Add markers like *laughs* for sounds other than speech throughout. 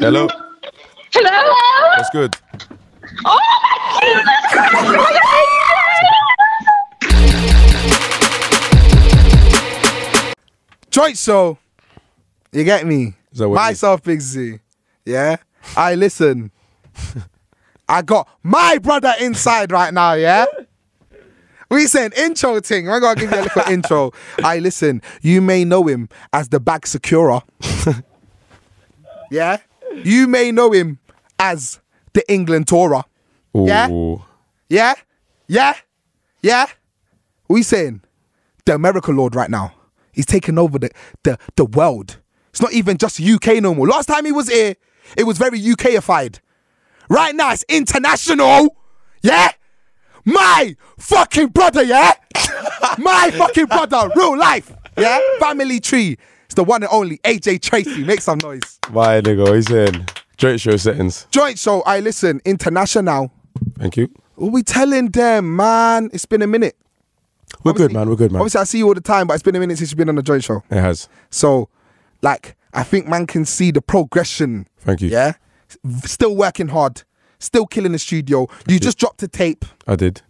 Hello. Hello? That's good? Oh my Joint show. You get me? Is that what it is? Myself, Big Z. Yeah? I listen. I got my brother inside right now, yeah? We saying intro thing. I'm gonna give you a little *laughs* intro. I listen. You may know him as the bag securer. *laughs* yeah? You may know him as the England tourer. Yeah? Yeah? Yeah? Yeah? We saying the American Lord right now. He's taking over the, the, the world. It's not even just UK no more. Last time he was here, it was very UKified. Right now, it's international. Yeah? My fucking brother, yeah? *laughs* My fucking brother, real life. Yeah? Family tree. It's the one and only AJ Tracey. Make some noise. My nigga, he's in. joint show settings. Joint show, I listen, international. Thank you. What we telling them, man? It's been a minute. We're good, man. We're good, man. Obviously, I see you all the time, but it's been a minute since you've been on the joint show. It has. So, like, I think man can see the progression. Thank you. Yeah, still working hard, still killing the studio. You just dropped a tape. I did.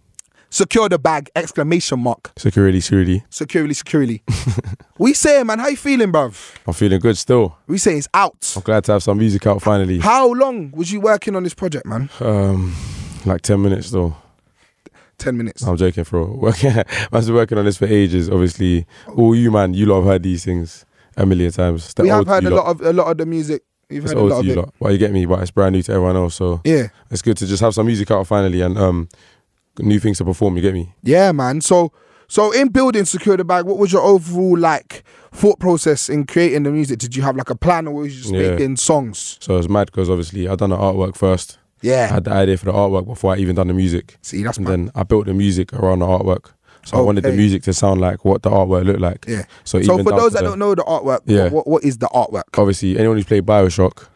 Secure the bag! Exclamation mark. Security, security. Securely, securely. *laughs* we say, man, how you feeling, bruv? I'm feeling good still. We say it's out. I'm glad to have some music out finally. How long was you working on this project, man? Um, like 10 minutes though. Ten minutes. I'm joking, bro. *laughs* Working, I've been working on this for ages. Obviously, all you man, you lot have heard these things a million times. We have heard a lot. lot of a lot of the music. You've It's heard a lot to of you it. lot. Well, you get me, but it's brand new to everyone else. So Yeah, it's good to just have some music out finally and um, new things to perform. You get me? yeah, man. So, so in building secure the bag, what was your overall like thought process in creating the music? Did you have like a plan, or was you just Yeah. making songs? So it's mad because obviously I done the artwork first. Yeah. I had the idea for the artwork before I even done the music. See, that's and mad. then I built the music around the artwork. So I wanted the music to sound like what the artwork looked like. Yeah. So, So for those that the- don't know the artwork, Yeah. what, what, what is the artwork? obviously anyone who's played Bioshock,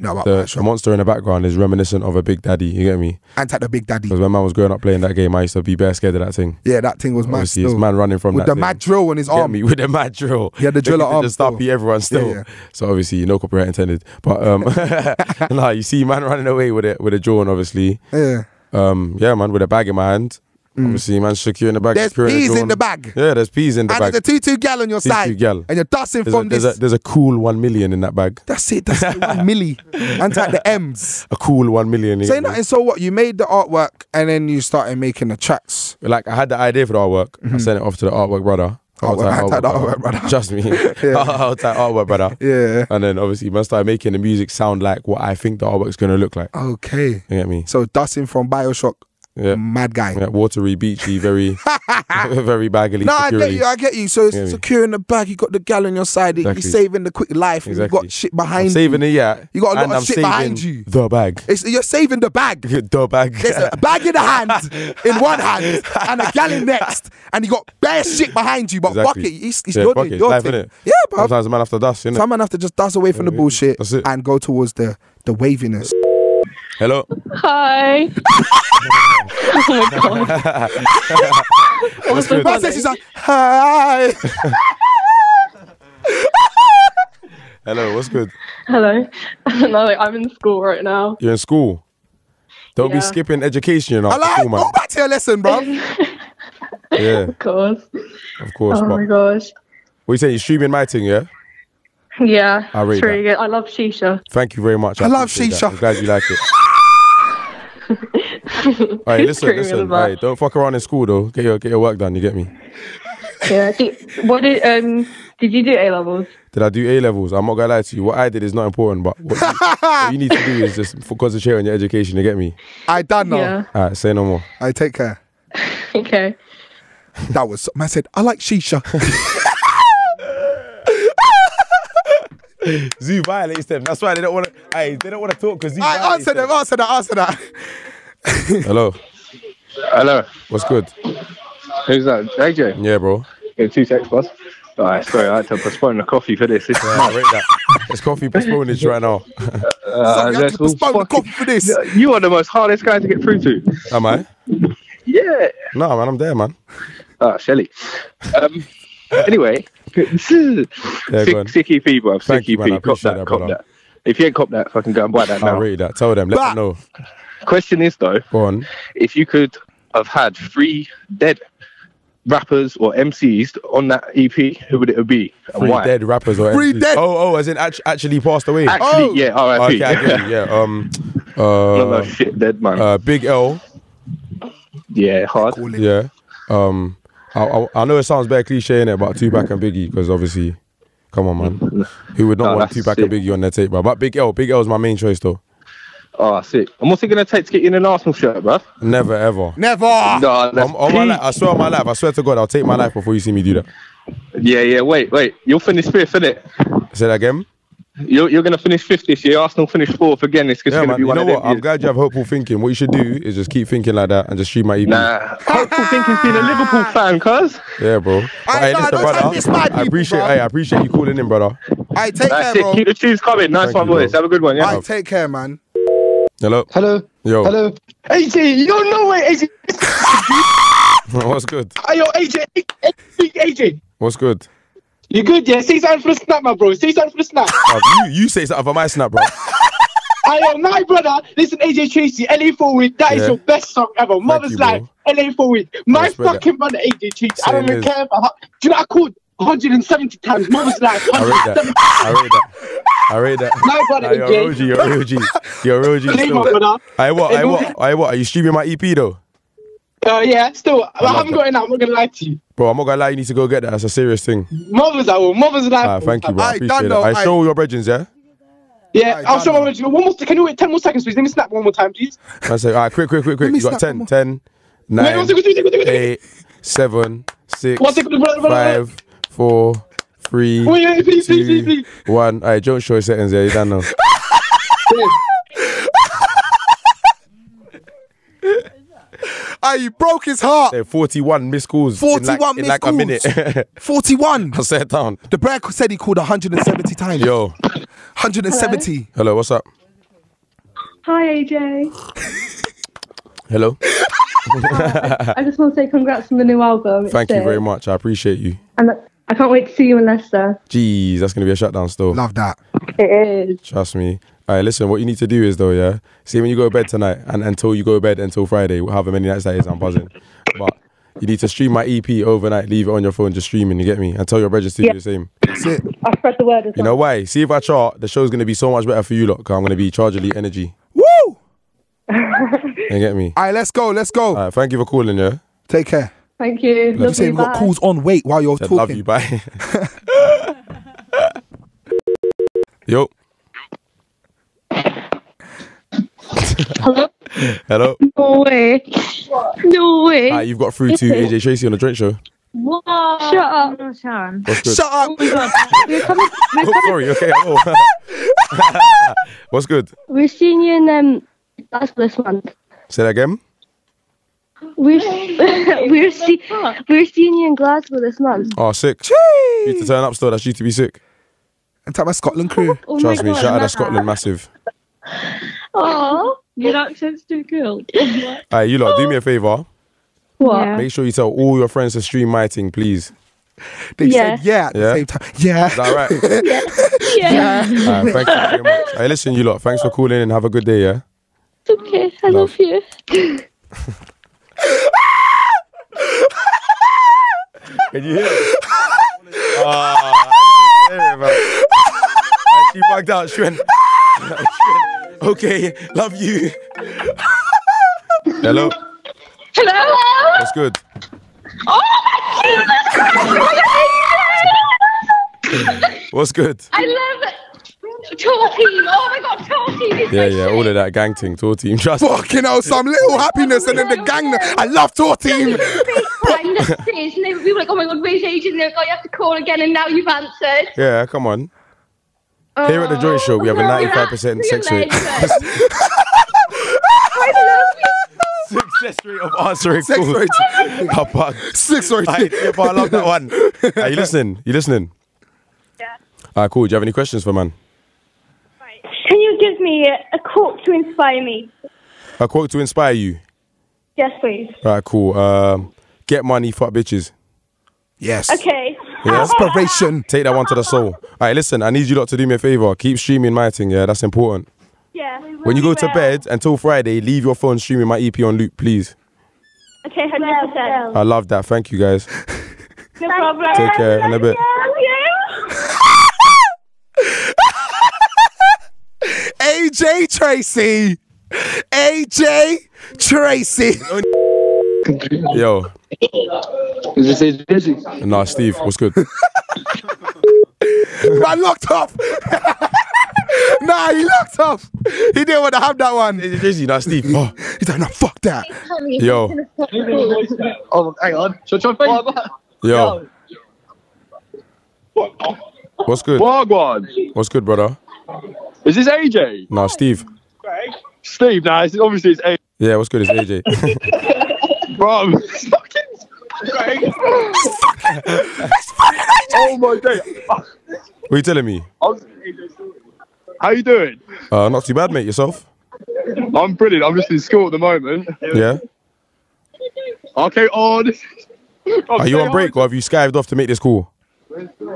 You know the, the monster in the background is reminiscent of a Big Daddy. You get me? Anti the Big Daddy. Because when man was growing up playing that game, I used to be bare scared of that thing. Yeah, that thing was mad. Obviously, Still. man running from With that the thing. mad drill on his Get arm. me with the mad drill. He had the drill arm Just stop everyone still. yeah. So obviously, no copyright intended. But um, *laughs* nah, you see man running away with it with a draw, and obviously, Yeah. um, yeah, man, with a bag in my hand. Obviously, man, securing the bag. Mm. There's peas in the bag. Yeah, there's peas in the and bag. there's a two-two gal on your Two-two side. gal. And you're dusting There's a, from there's, this. a, there's a cool one million in that bag. that's it. That's it. One milli. *laughs* Anti the M's. A cool one million. you Say nothing. So what? You made the artwork and then you started making the tracks. Like I had the idea for the artwork. I sent it off to the artwork brother. Hold Artwork- tight, artwork brother. Trust me. *laughs* *laughs* Hold tight, artwork brother. Yeah. And then obviously, man started making the music sound like what I think the artwork's gonna look like. Okay. You get me? So dusting from Bioshock. Yeah. Mad guy. Yeah, watery, beachy, very, *laughs* *laughs* very baggily. No, I get you. I get you. So it's Yeah, securing the bag. You got the gal on your side. Exactly. You're saving the quick life. Exactly. You got shit behind I'm saving you. it, yeah. You got a lot and of I'm shit behind you. The bag. It's, you're saving the bag. *laughs* the bag. There's a bag in the hand, in one hand, and a gal in next, and you got bare shit behind you. But fuck Exactly. it, it's, it's Yeah, your, it, your life, thing. innit? Yeah, bro. Sometimes a man after dust, innit? Some man have to just dust away from the bullshit and go towards the the waviness. Hello. Hi. oh my god. What's so good? Man she's like, hi. Hello. What's good? Hello. *laughs* no, like, I'm in school right now. You're in school. Don't be skipping education, you know. I uh, like, school, man. go back to your lesson, bro. *laughs* Yeah, Of course. of course. Oh but my gosh. what you saying? You're streaming my thing, yeah? Yeah. I rate it's really good. I love shisha. Thank you very much. I love shisha. that. I'm glad you like it. *laughs* All right, listen, listen. about- All right, don't fuck around in school though. Get your get your work done. You get me? Yeah. Did, what did um did you do A levels? Did I do A levels? I'm not gonna lie to you. What I did is not important, but what you, *laughs* what you need to do is just f- concentrate on your education. You get me? I done now. Yeah. All right, say no more. I take care. *laughs* Okay. That was man said, I like shisha. *laughs* Zuu violates them. That's why they don't want to. Hey, they don't want to talk because Zuu. I violates answer them, answer that, answer that. Hello. Hello, What's good? who's that? AJ? Yeah, bro. Yeah, two seconds, boss. Alright, sorry, I had to postpone the coffee for this. This is Yeah, I mad. rate that. It's coffee postponage right now. Uh, *laughs* Sorry, I had to postpone the coffee for this. fuck- *laughs* You are the most hardest guy to get through to. Am I? Yeah. No, man. I'm there, man. Ah, Shelly. Um, anyway, *laughs* go sick, sicky P, bro. Thank Sicky you, man. Cop that, that, cop that. If you ain't cop that, fucking go and buy that I'll now. rate that. Tell them. Let Bah. them know. Question is though, Go on. if you could have had three dead rappers or MCs on that EP, who would it be and Three why? dead rappers or Three MCs. dead. Oh, oh, as in act- actually passed away. Actually, Oh. yeah, R.I.P. okay, I *laughs* yeah. Um, no, no uh, shit, dead man. uh, Big L. yeah, hard. Yeah. Um, I, I, I know it sounds very cliche in it, but Tupac and Biggie, because obviously, come on, man, *laughs* who would not No, want that's Tupac and. Biggie on their tape, bro? But Big L, Big L is my main choice though. Oh, sick. And what's it gonna take to get you in an Arsenal shirt, bro? Never ever. Never. No, that's On, on my life, I swear on my life, I swear to God, I'll take my life before you see me do that. Yeah, yeah. Wait, wait. You'll finish fifth, innit? Say that again. You're, you're gonna finish fifth this year. Arsenal finish fourth again. It's just Yeah, gonna be You one know of them what? I'm glad you have hopeful thinking. What you should do is just keep thinking like that and just stream my EP. Nah, hopeful thinking's been a Liverpool fan, cuz. Yeah, bro. But, hey, nah, listen, brother. this bad I people, appreciate. bro. Hey, I appreciate you calling in, brother. I take That's care, it. bro. Keep the tunes coming. Nice Thank one, you, bro. boys. Have a good one. Yeah. I take care, man. Hello. Hello. Yo. Hello. AJ, you don't know where AJ. *laughs* What's good? Hey, yo, AJ. AJ. AJ. What's good? You good, yeah? Say something for the snap, my bro. Say something for the snap. Bruv, *laughs* oh, you you say something for my snap, bro. *laughs* Hey, yo, my brother. Listen, AJ Tracey, LA Forward. That is Yeah. your best song ever. Mother's you, Life, bro. LA Forward. My Respect that. fucking brother, AJ Tracey. I don't even care about. Do you know what I called 170 times? Mother's *laughs* Life. I rate that. 170 I rate that. I rate that. My brother, Aye, you're a AJ. You're a real You're a real G. My Still. brother. I what? I what? I what? Are you streaming my EP though? Uh, yeah, still. I, love haven't that. got it now. I'm not going to lie to you. Bro, I'm not gonna lie. You need to go get that. That's a serious thing. Mother's Life. Mother's Life. Ah, thank you, bro. I Aye, appreciate done it. I show all your brethren, yeah. Yeah, Aye, I'll show my original. One more. Can you wait 10 more seconds, please? Let me snap one more time, please. I say, all right, quick, quick, quick, quick. You got snap 10, 10, 9, one second, two seconds, 8, 7, 6, brother, brother. 5, 4, 3, Wait, wait, please, please, please, 2, please. 1. All right, don't show your settings there. You don't know. *laughs* Aye, you broke his heart. There, 41 missed calls. in like, 41 in like a missed minute. *laughs* 41. I sat down. The break said he called 170 times. Yo, 170. hello, what's up? Hi, AJ. Hello. *laughs* I just want to say congrats on the new album. It's Thank you sick. very much. I appreciate you. And I can't wait to see you in Leicester. Jeez, that's gonna be a shutdown still. Love that. It is. Trust me. All right, listen. What you need to do is though, yeah. See when you go to bed tonight, and until you go to bed until Friday, however many nights that is, I'm buzzing. But you need to stream my EP overnight. Leave it on your phone, just streaming. You get me? And tell your brothers to Yeah. do the same. That's it. I'll spread the word as You well. know why? See if I chart, the show's gonna be so much better for you lot. Cause I'm gonna be charging the energy. Woo! You get me? All right, let's go. Let's go. All right, thank you for calling. Yeah. Take care. Thank you. Love You Love say you. we've got calls on wait while you're Said talking. love you. Bye. *laughs* *laughs* Yo. Hello? Hello. No way. No way. Hi, you've got through to *laughs* AJ Tracey on the Drink Show. What? Shut up. Oh, Sharon. What's good? Shut up. We're coming. *laughs* We're Oh, sorry. Okay. Oh. *laughs* What's good? We're seeing you in um Glasgow this month. Say that again. We're we're see we're seeing you in Glasgow this month. Oh, sick. You need to turn up still. That's you to be sick. And tell my Scotland crew. Oh my Trust me. God, Shout out to Scotland, massive. Aw. Your accent's too cool. Alright, you lot, do me a favor. What? Yeah. Make sure you tell all your friends to stream my thing, please. They Yeah. said yeah at the Yeah? same time. Yeah. Is that right? *laughs* Yeah. Alright, thank you very much. *laughs* Hey, listen, you lot. Thanks for calling and have a good day. Yeah. It's okay. I love you. *laughs* Can you hear it? Ah, I hear it, man. Alright, she bugged out. She went. she went, okay, love you. *laughs* Hello. Hello. What's good? Oh my Jesus Christ! What's good? I love Tour Team. Oh my god, Tour Team Yeah, yeah, shit. all of that gang thing, tour team. Trust. Fucking hell, some little happiness and then the gang. I love tour team. Behind the stage, and they, we were like, "Oh my god, where's agent?" And they're like, "Oh, you have to call again," and now you've answered. Yeah, come on. Here at the Joy Show, we have a Oh, 95% absolutely sex rate. I love you. Success rate of answering Sex calls. rate. How bug. Six right. Aye, yeah, but I love that one. *laughs* Are you listening? You listening? Yeah. Alright, cool. Do you have any questions for man? Can you give me a quote to inspire me? A quote to inspire you. Yes, please. Alright, cool. Um, get money, fuck bitches. Yes. Okay. Yeah. Inspiration. Take that one to the soul. All right, listen, I need you lot to do me a favor. Keep streaming my thing, yeah? That's important. Yeah. When you go to bed until Friday, leave your phone streaming my EP on loop, please. Okay, 100%. I love that. Thank you, guys. No problem. Take care. In *laughs* a bit. AJ Tracey. AJ Tracey. Yo. Is this AJ Tracey? Nah, Steve, what's good? *laughs* Man locked off. *laughs* nah, he locked off. He didn't want to have that one. Jay-Z, nah, Steve. Oh, He's like, no, fuck that. yo, *laughs* Oh, hang on. Should I try and yo. What's good? Wagwan. What's good, brother? Is this AJ? Nah, Steve. Steve, nah, it's, obviously it's AJ. Yeah, what's good? It's AJ. Bro. *laughs* oh my day. what are you telling me? How you doing? Uh, not too bad, mate. Yourself? I'm brilliant. I'm just in school at the moment. Yeah. Okay, on. Are you on break or have you skived off to make this call?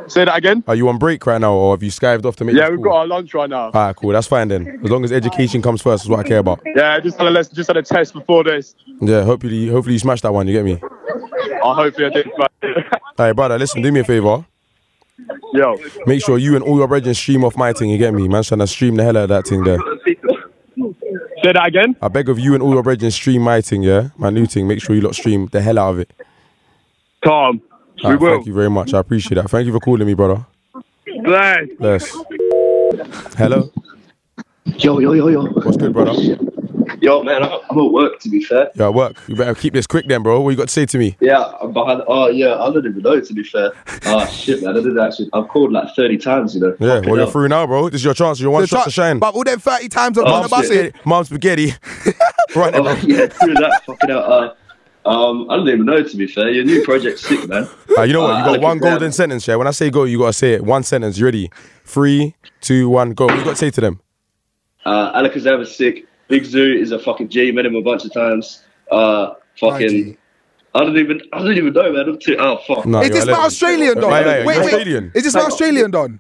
Say that again. Are you on break right now or have you skived off to make Yeah, we've got our lunch right now. Alright, cool. That's fine then. As long as education comes first is what I care about. Yeah, just had a lesson, just had a test before this. Yeah, hopefully, hopefully you smash that one. You get me? I hopefully I did. But Alright, *laughs* brother. Listen, do me a favor. yo, Make sure you and all your brethren stream off my thing. You get me? Man, trying to stream the hell out of that thing there. say that again. I beg of you and all your brethren stream my thing. Yeah, my new thing. Make sure you lot stream the hell out of it. Calm. We Alright, will. Thank you very much. I appreciate that. Thank you for calling me, brother. Bless. Bless. Hello. Yo, yo, yo, yo. What's good, brother? Yo, man, I'm I'm at work to be fair. Yeah, work. You better keep this quick then, bro. What you got to say to me? Yeah, I'm behind. Oh, yeah, I don't even know to be fair. Oh *laughs* shit, man, I did actually. I've called like 30 times, you know. Yeah, Fucking well, you're hell. through now, bro. This is your chance. Your one The shot tra- to shine. But all them 30 times I've Oh, done the bus shit. it. Mom spaghetti. *laughs* right, Oh, bro. yeah, through that. Fucking hell. Uh, um, I don't even know to be fair. Your new project's sick, man. Uh, you know what? You Uh, got one Alakazam. golden sentence, yeah? When I say go, you got to say it. One sentence. You ready? Three, two, one, go. What you got to say to them? Uh, Alakazam is sick. Big Zuu is a fucking G. Met him a bunch of times. Uh, fucking. Mighty. I don't even. I don't even know, man. I'm too. Oh fuck. Nah, Is this a my. Australian Don? Wait, wait, wait, wait. Australian? Is this my Australian Don?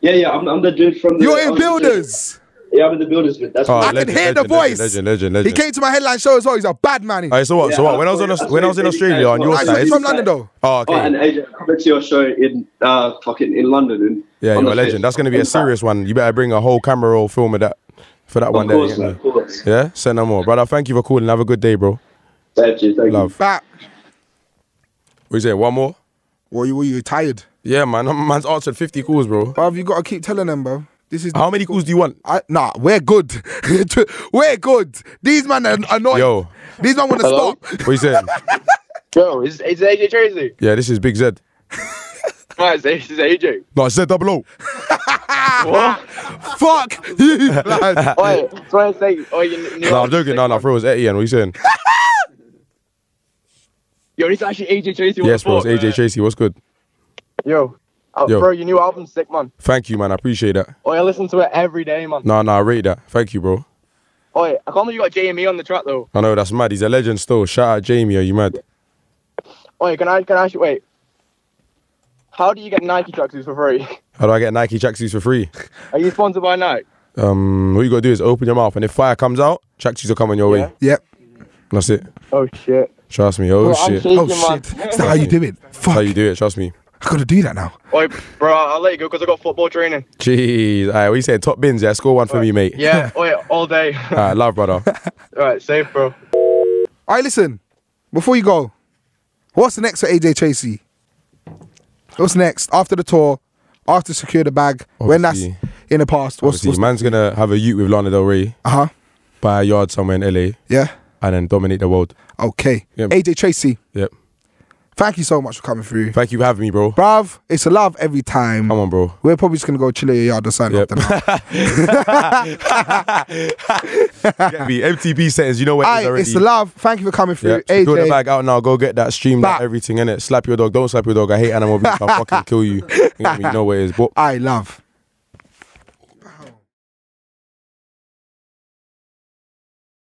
Yeah, yeah. I'm, I'm the dude from. The, You're in I'm the builders. Yeah, I'm in the builders. But that's Oh, I what can legend, hear the voice. Legend, legend, legend, He came to my headline show as well. He's a bad man. Alright, so what? So what? When I was on that's when I was in Australia on your that's He's from London though. Oh, Oh, and. AJ, coming to your show in uh fucking in London. And Yeah, on you're a legend. fifth. That's gonna be a serious one. You better bring a whole camera roll film of that for that one Of there. course, you get man, of course. Yeah, say no more, brother. Thank you for calling. Have a good day, bro. Thank you, thank. Love. Back. What you say? One more? Or you, were you tired? Yeah, man. Man's answered 50 calls, bro. Bruv, you gotta keep telling them, bro. This is How many calls do you want? I, nah, we're good. *laughs* we're good. These man are annoying. Yo. These man want to stop. What you saying? *laughs* Yo, is, is AJ Tracey? yeah, this is Big Z. Right, it's, it's AJ. No, I said double O. *laughs* what? Fuck you, lad. Oi, try and say, oh, you knew No, I'm joking. No, no, bro, it's Etienne. What you saying? Yo, this is actually AJ Tracey. yes, bro, it's AJ Tracey. What's good? Yo, uh, Yo. bro, your new album's sick, man. Thank you, man. I appreciate that. Oh, I listen to it every day, man. No, no, I rate that. Thank you, bro. Oh, I can't believe you got JME on the track though. I know that's mad. He's a legend still. Shout out JME. Are you mad? Oh, can I can I ask you? Wait, how do you get Nike tracksuits for free? *laughs* How do I get Nike tracksuits for free? Are you sponsored by Nike? Um, what you gotta do is open your mouth, and if fire comes out, tracksuits are coming your Yeah. way. Yep. That's it. Oh shit. Trust me. Oh Bro, shit. shaking, Oh man. shit. Is that how you do it? That's Fuck. how you do it. Trust me. I gotta do that now. Oi, bro, I'll let you go because I got football training. Jeez. Alright, what you saying? Top bins. Yeah, score one for me, mate. Yeah, *laughs* oi, all day. Alright, love, brother. *laughs* all right, safe, bro. All right, listen. Before you go, what's the next for AJ Tracey? What's next after the tour? After secure the bag, when that's in the past, what's, Obviously, what's man's gonna have a ute with Lana Del Rey, uh huh? buy a yard somewhere in LA, Yeah. and then dominate the world. Okay. Yep. AJ Tracy, Yep. Thank you so much for coming through, Thank you for having me, bro. bruv. It's a love every time. Come on, bro. We're probably just gonna go chill at your yard or something. Yep. after *laughs* now. Me. MTB settings. You know what it is Aye, already. it's the love. Thank you for coming through, Yeah, throw the bag out now. Go get that stream, that everything in it. Slap your dog. Don't slap your dog. I hate animal abuse. I'll fucking kill you. You, me? You know what it is. But *laughs* I love.